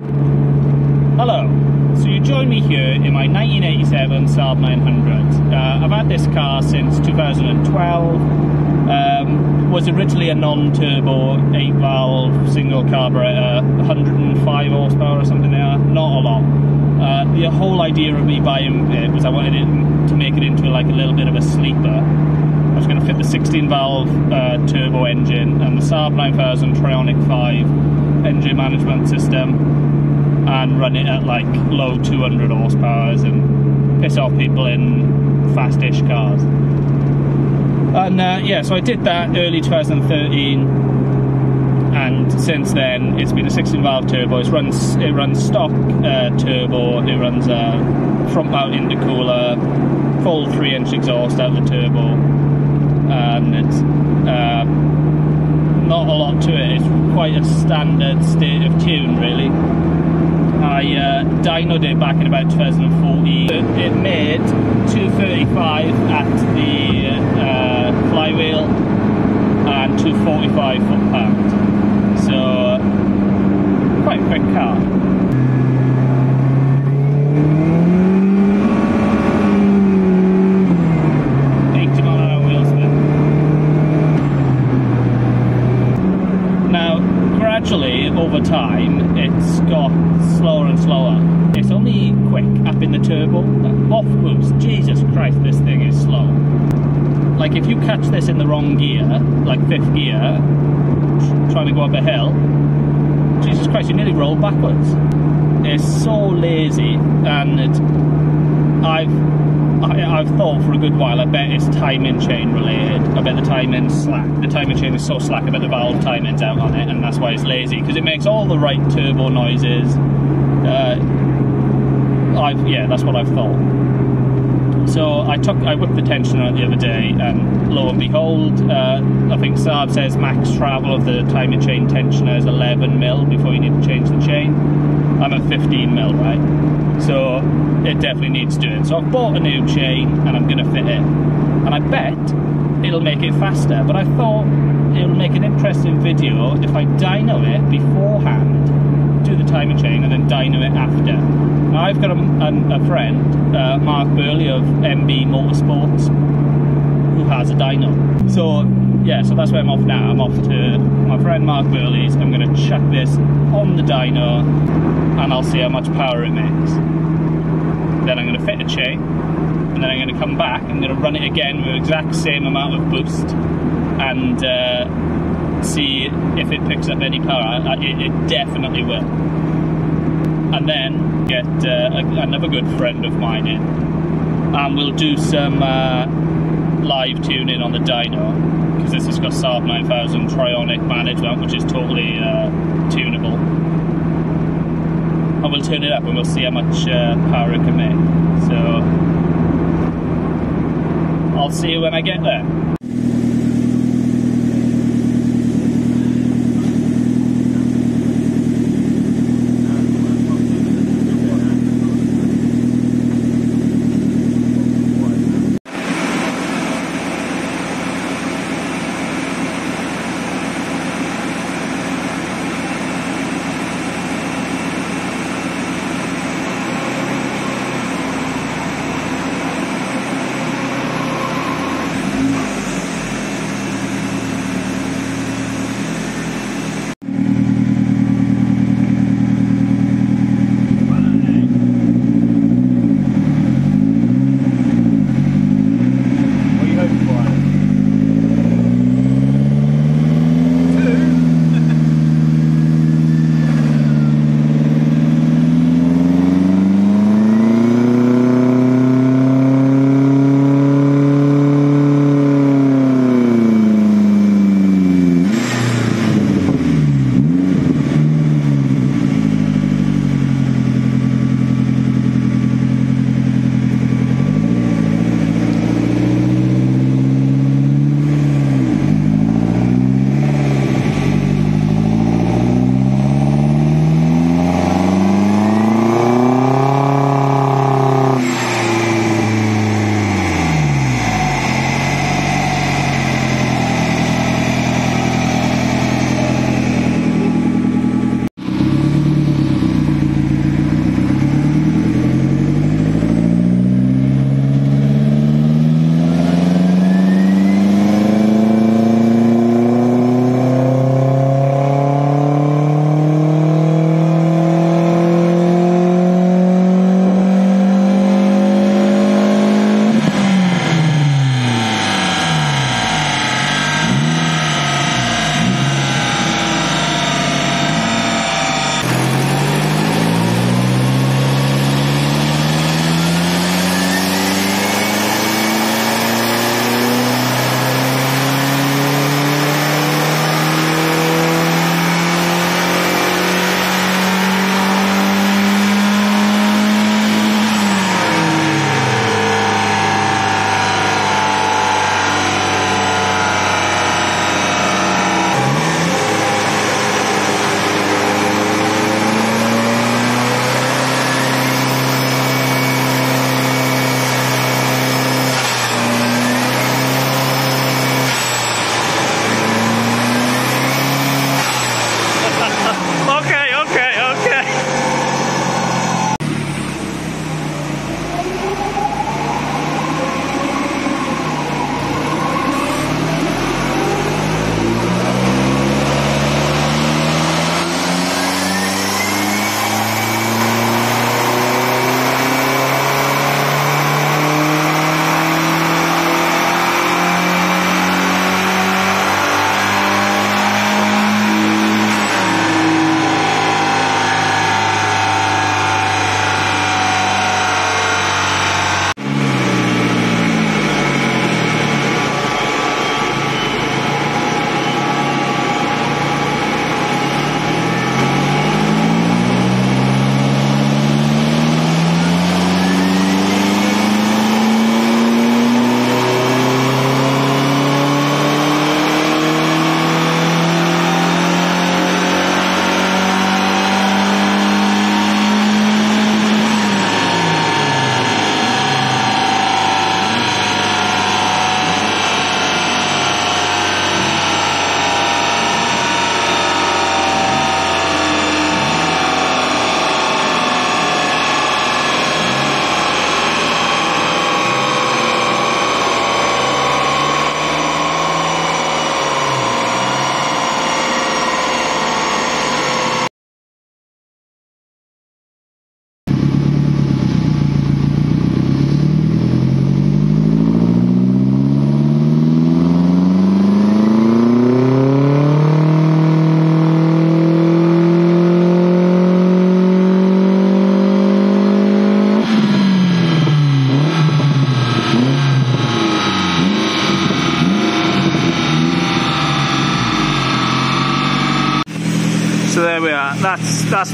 Hello. So you join me here in my 1987 Saab 900. Uh, I've had this car since 2012. Um, was originally a non-turbo, 8-valve, single carburetor, 105 horsepower or something there. Not a lot. Uh, the whole idea of me buying it was I wanted it to make it into like a little bit of a sleeper. I was going to fit the 16 valve uh, turbo engine and the Saab 9000 Trionic 5 engine management system and run it at like low 200 horsepower and piss off people in fast-ish cars. And uh, yeah, so I did that early 2013, and since then it's been a 16 valve turbo. It runs it runs stock uh, turbo. It runs a front mount intercooler, full three inch exhaust out the turbo, and it's uh, not a lot to it. It's quite a standard state of tune, really. I uh, dynoed it back in about 2014. It made 235 at the uh, flywheel and 245 foot pound. So, quite a quick car. Eighty mile an hour wheel spin. Now, gradually over time, it's got slower and slower. It's only quick up in the turbo. Off boost, Jesus Christ, this thing is slow. Like if you catch this in the wrong gear, like fifth gear, trying to go up a hill, Jesus Christ, you nearly roll backwards. It's so lazy, and it, I've I, I've thought for a good while. I bet it's timing chain related. I bet the timing's slack. The timing chain is so slack. I bet the valve timing's out on it, and that's why it's lazy because it makes all the right turbo noises. Uh, I've yeah, that's what I've thought. So I took I whipped the tensioner out the other day, and lo and behold, uh, I think Saab says max travel of the timing chain tensioner is 11 mil before you need to change the chain. I'm at 15 mil, right? So it definitely needs doing. So I've bought a new chain, and I'm going to fit it. And I bet it'll make it faster. But I thought it'll make an interesting video if I dyno it beforehand, do the timing chain, and then dyno it after. Now I've got a, a, a friend, uh, Mark Burley of MB Motorsports, who has a dyno. So yeah, so that's where I'm off now. I'm off to my friend Mark Burley's. I'm going to chuck this on the dyno, and I'll see how much power it makes. Then I'm going to fit a chain, and then I'm going to come back. I'm going to run it again with the exact same amount of boost, and uh, see if it picks up any power. It, it definitely will. And then get uh, another good friend of mine in, and we'll do some uh, live tuning on the dyno because this has got Saab 9000 Trionic management, which is totally uh, tunable. And we'll turn it up and we'll see how much uh, power it can make. So I'll see you when I get there.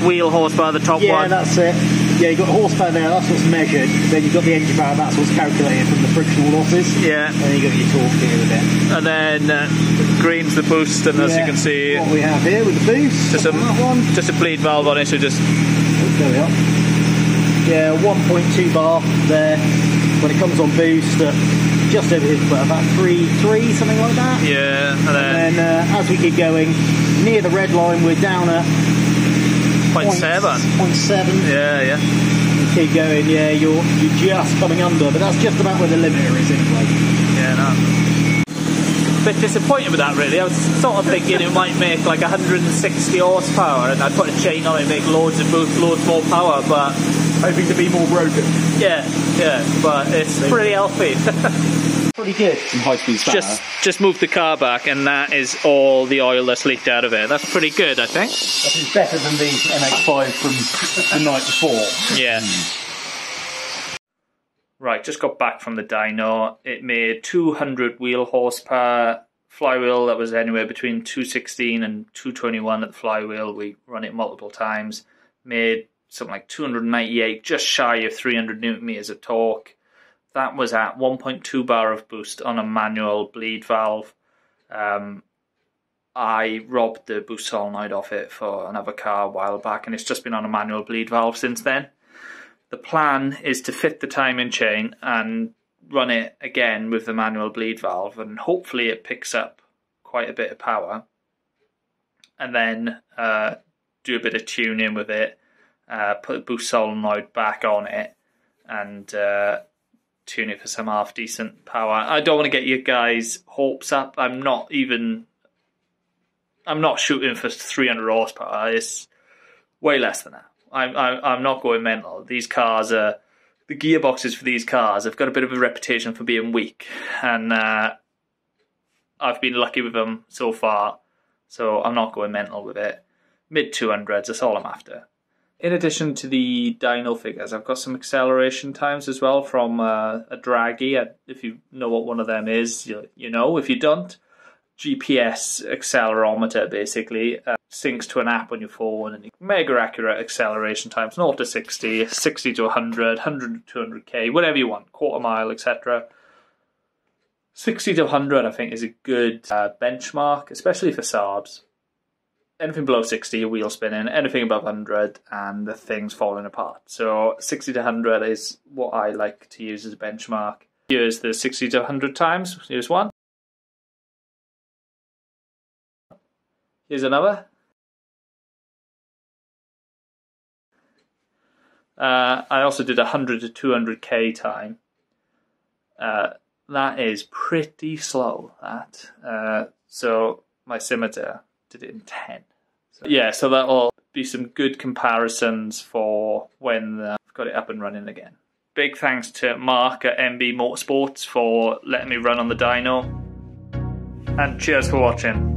Wheel horsepower, the top Yeah, one. Yeah, that's it. Yeah, you've got horsepower there, that's what's measured. Then you've got the engine power, that's what's calculated from the frictional losses. Yeah. And then you've got your torque here with it. And then uh, green's the boost, and as you can see, What we have here with the boost. just a, on just a bleed valve on it, so just there we are. Yeah, 1.2 bar there. When it comes on boost, uh, just over here, but about 3, 3, something like that. yeah, and then And then uh, as we keep going, near the red line, we're down at point seven. 0.7. Yeah, yeah. You keep going, yeah, you're you're just coming under, but that's just about where the limiter is anyway. Yeah, no. Bit disappointed with that, really. I was sort of thinking it might make like 160 horsepower, and I'd put a chain on it, make loads of boost, loads more power. But Hoping to be more broken. yeah, yeah, but it's pretty healthy. Pretty good. Some high speed spanner. just, just move the car back, and that is all the oil that's leaked out of it. That's pretty good, I think. That is better than the MX5 from the night before. Yeah. Right, just got back from the dyno. It made 200 wheel horsepower flywheel that was anywhere between 216 and 221 at the flywheel. We run it multiple times. Made something like 298, just shy of 300 newton meters of torque. That was at 1.2 bar of boost on a manual bleed valve. Um, I robbed the boost solenoid off it for another car a while back, and it's just been on a manual bleed valve since then. The plan is to fit the timing chain and run it again with the manual bleed valve, and hopefully it picks up quite a bit of power. And then uh, do a bit of tuning with it, uh, put the boost solenoid back on it, and uh, tune for some half decent power. I don't want to get you guys' hopes up. I'm not even. I'm not shooting for 300 horsepower. It's way less than that. I'm I'm, I'm not going mental. These cars are the gearboxes for these cars have got a bit of a reputation for being weak, and uh, I've been lucky with them so far. So I'm not going mental with it. Mid 200s, that's all I'm after. In addition to the dyno figures, I've got some acceleration times as well from uh, a Dragy. Uh, If you know what one of them is, you, you know. If you don't, GPS accelerometer basically uh, syncs to an app on your phone and mega accurate acceleration times 0 to 60, 60 to 100, 100 to 200k, whatever you want, quarter mile, etc. 60 to 100, I think, is a good uh, benchmark, especially for Saabs. Anything below 60, your wheel spinning. Anything above 100, and the thing's falling apart. So 60 to 100 is what I like to use as a benchmark. Here's the 60 to 100 times. Here's one. Here's another. Uh, I also did 100 to 200k time. Uh, that is pretty slow. That uh, so my scimitar did it in 10. So, yeah, so that'll be some good comparisons for when uh, I've got it up and running again. Big thanks to Mark at MB Motorsports for letting me run on the dyno. And cheers for watching.